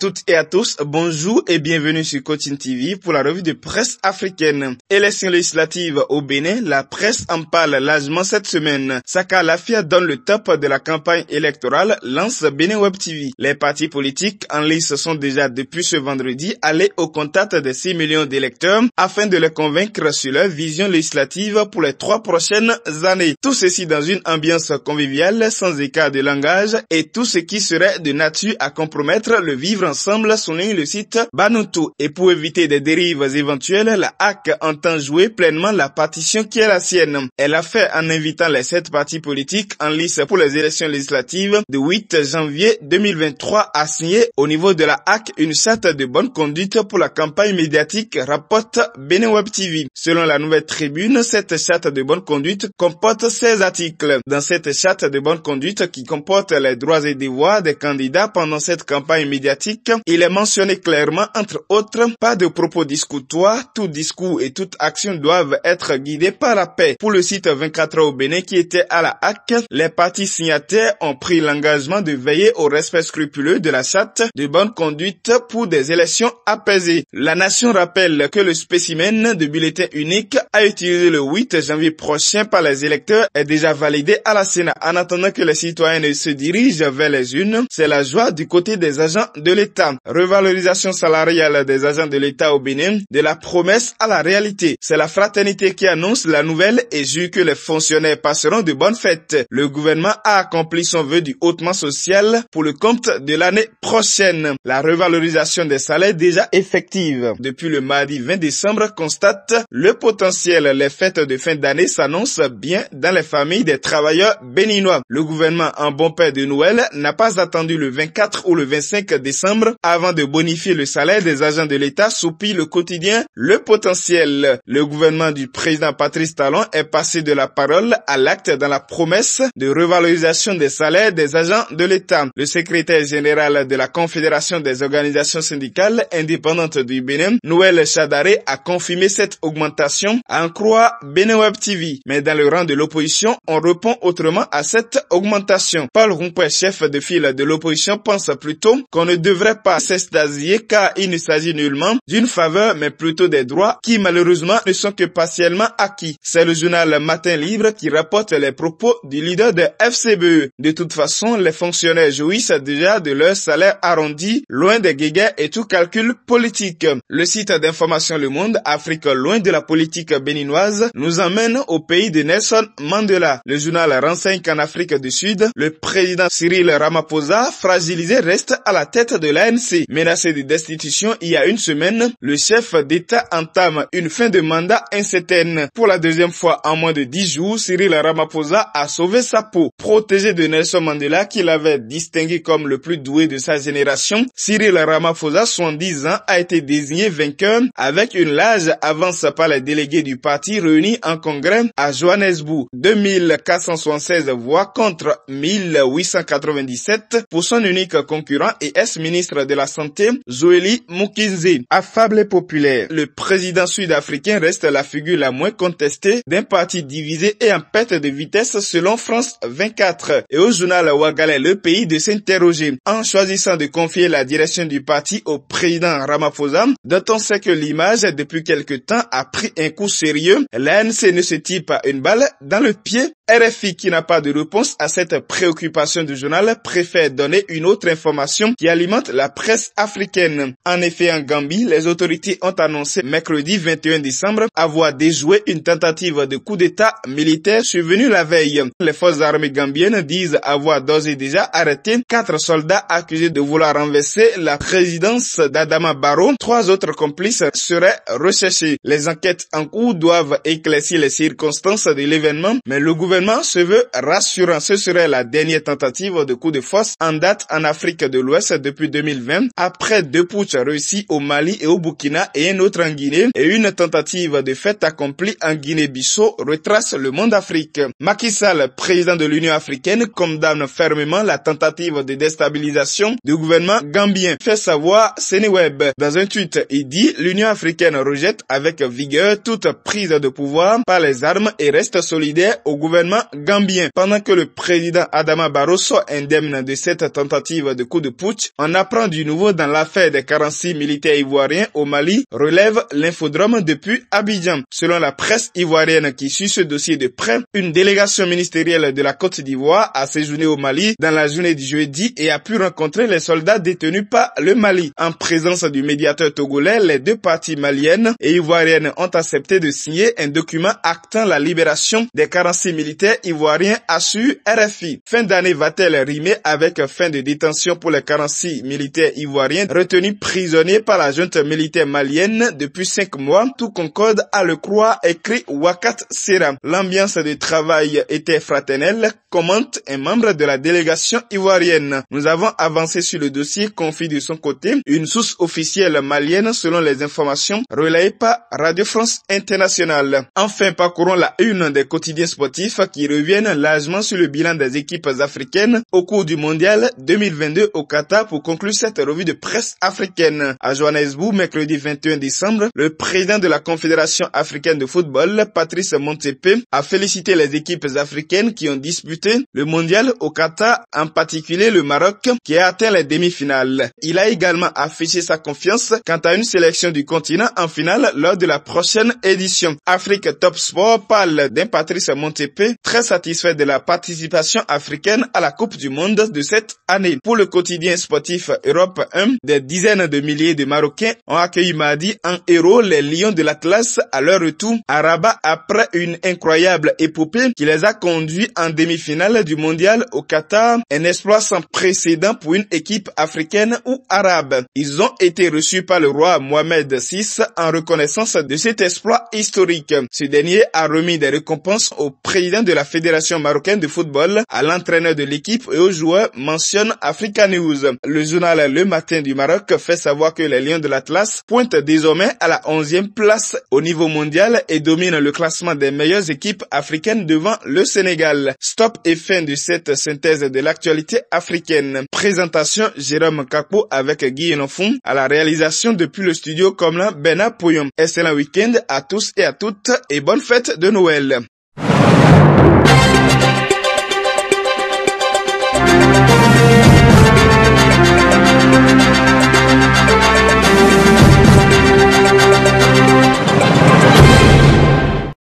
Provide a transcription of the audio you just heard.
toutes et à tous, bonjour et bienvenue sur Coaching TV pour la revue de presse africaine. Élection législative au Bénin, la presse en parle largement cette semaine. Saka Lafia donne le top de la campagne électorale, lance Bénin Web TV. Les partis politiques en lice sont déjà depuis ce vendredi allés au contact des 6 millions d'électeurs afin de les convaincre sur leur vision législative pour les trois prochaines années. Tout ceci dans une ambiance conviviale, sans écart de langage et tout ce qui serait de nature à compromettre le vivre ensemble souligne le site Banutu. Et pour éviter des dérives éventuelles, la HAC entend jouer pleinement la partition qui est la sienne. Elle a fait en invitant les sept partis politiques en lice pour les élections législatives du 8 janvier 2023 à signer au niveau de la HAC une charte de bonne conduite pour la campagne médiatique, rapporte Beneweb TV. Selon la nouvelle tribune, cette charte de bonne conduite comporte 16 articles. Dans cette charte de bonne conduite qui comporte les droits et devoirs des candidats pendant cette campagne médiatique, il est mentionné clairement, entre autres, pas de propos discutoires, tout discours et toute action doivent être guidés par la paix. Pour le site 24 heures au Bénin qui était à la HAC, les partis signataires ont pris l'engagement de veiller au respect scrupuleux de la charte de bonne conduite pour des élections apaisées. La nation rappelle que le spécimen de bulletin unique a utilisé le 8 janvier prochain par les électeurs est déjà validé à la Sénat. En attendant que les citoyens se dirigent vers les unes, c'est la joie du côté des agents de l'État. Revalorisation salariale des agents de l'État au Bénin, de la promesse à la réalité. C'est la fraternité qui annonce la nouvelle et jure que les fonctionnaires passeront de bonnes fêtes. Le gouvernement a accompli son vœu du hautement social pour le compte de l'année prochaine. La revalorisation des salaires déjà effective depuis le mardi 20 décembre constate le potentiel. Les fêtes de fin d'année s'annoncent bien dans les familles des travailleurs béninois. Le gouvernement en bon père de Noël n'a pas attendu le 24 ou le 25 décembre avant de bonifier le salaire des agents de l'État, soupit le quotidien Le Potentiel. Le gouvernement du président Patrice Talon est passé de la parole à l'acte dans la promesse de revalorisation des salaires des agents de l'État. Le secrétaire général de la Confédération des organisations syndicales indépendantes du Bénin, Noël Chadaré, a confirmé cette augmentation à en croire Web TV. Mais dans le rang de l'opposition, on répond autrement à cette augmentation. Paul Rompouet, chef de file de l'opposition, pense plutôt qu'on ne pas s'extasier car il ne s'agit nullement d'une faveur mais plutôt des droits qui malheureusement ne sont que partiellement acquis. C'est le journal Matin Libre qui rapporte les propos du leader de FCBE. De toute façon, les fonctionnaires jouissent déjà de leur salaire arrondi, loin des guéguerres et tout calcul politique. Le site d'information Le Monde, Afrique loin de la politique béninoise, nous emmène au pays de Nelson Mandela. Le journal renseigne qu'en Afrique du Sud, le président Cyril Ramaphosa, fragilisé, reste à la tête de l'ANC. Menacé de destitution il y a une semaine, le chef d'État entame une fin de mandat incertaine. Pour la deuxième fois en moins de dix jours, Cyril Ramaphosa a sauvé sa peau. Protégé de Nelson Mandela, qu'il avait distingué comme le plus doué de sa génération, Cyril Ramaphosa, 70 ans, a été désigné vainqueur avec une large avance par les délégués du parti réunis en congrès à Johannesburg. 2476 voix contre 1897 pour son unique concurrent et ex-ministre de la Santé, Zoeli Mukinzi. Affable populaire, le président sud-africain reste la figure la moins contestée d'un parti divisé et en perte de vitesse selon France 24. Et au journal Ouagalais, le pays de s'interroger. En choisissant de confier la direction du parti au président Ramaphosa, dont on sait que l'image depuis quelque temps a pris un coup sérieux, l'ANC ne se tire pas une balle dans le pied RFI qui n'a pas de réponse à cette préoccupation du journal préfère donner une autre information qui alimente la presse africaine. En effet, en Gambie, les autorités ont annoncé mercredi 21 décembre avoir déjoué une tentative de coup d'état militaire survenue la veille. Les forces armées gambiennes disent avoir d'ores et déjà arrêté quatre soldats accusés de vouloir renverser la présidence d'Adama Barrow. Trois autres complices seraient recherchés. Les enquêtes en cours doivent éclaircir les circonstances de l'événement, mais le gouvernement se veut rassurant. Ce serait la dernière tentative de coup de force en date en Afrique de l'Ouest depuis 2020, après deux putsch réussis au Mali et au Burkina et un autre en Guinée, et une tentative de fait accomplie en Guinée-Bissau retrace le monde Afrique. Macky Sall, président de l'Union africaine, condamne fermement la tentative de déstabilisation du gouvernement gambien. Fait savoir Sénéweb. Dans un tweet, il dit l'Union africaine rejette avec vigueur toute prise de pouvoir par les armes et reste solidaire au gouvernement gambien. Pendant que le président Adama Barroso indemne de cette tentative de coup de putsch, on a apprend du nouveau dans l'affaire des 46 militaires ivoiriens au Mali, relève l'infodrome depuis Abidjan. Selon la presse ivoirienne qui suit ce dossier de près, une délégation ministérielle de la Côte d'Ivoire a séjourné au Mali dans la journée du jeudi et a pu rencontrer les soldats détenus par le Mali. En présence du médiateur togolais, les deux parties maliennes et ivoiriennes ont accepté de signer un document actant la libération des 46 militaires ivoiriens, su RFI. Fin d'année va-t-elle rimer avec fin de détention pour les 46 militaires ivoiriens retenus prisonniers par la junte militaire malienne depuis cinq mois Tout concorde à le croire, écrit Wakat Sera. L'ambiance de travail était fraternelle, commente un membre de la délégation ivoirienne. Nous avons avancé sur le dossier, confie de son côté une source officielle malienne selon les informations relayées par Radio France Internationale. Enfin, parcourons la une des quotidiens sportifs qui reviennent largement sur le bilan des équipes africaines au cours du mondial 2022 au Qatar pour conclure cette revue de presse africaine. À Johannesburg, mercredi 21 décembre, le président de la Confédération africaine de football, Patrice Montepe, a félicité les équipes africaines qui ont disputé le mondial au Qatar, en particulier le Maroc, qui a atteint les demi-finales. Il a également affiché sa confiance quant à une sélection du continent en finale lors de la prochaine édition. Afrique Top Sport parle d'un Patrice Montepe très satisfait de la participation africaine à la Coupe du Monde de cette année. Pour le quotidien sportif Europe 1, des dizaines de milliers de Marocains ont accueilli mardi en héros les Lions de l'Atlas à leur retour à Rabat après une incroyable épopée qui les a conduits en demi-finale du mondial au Qatar, un exploit sans précédent pour une équipe africaine ou arabe. Ils ont été reçus par le roi Mohamed VI en reconnaissance de cet exploit historique. Ce dernier a remis des récompenses au président de la Fédération marocaine de football, à l'entraîneur de l'équipe et aux joueurs, mentionne Africa News. Le Matin du Maroc fait savoir que les Lions de l'Atlas pointent désormais à la 11e place au niveau mondial et dominent le classement des meilleures équipes africaines devant le Sénégal. Stop et fin de cette synthèse de l'actualité africaine. Présentation Jérôme Kakpo avec Guy Enofon à la réalisation depuis le studio Comlan Bena Poyom. Excellent week-end à tous et à toutes et bonne fête de Noël.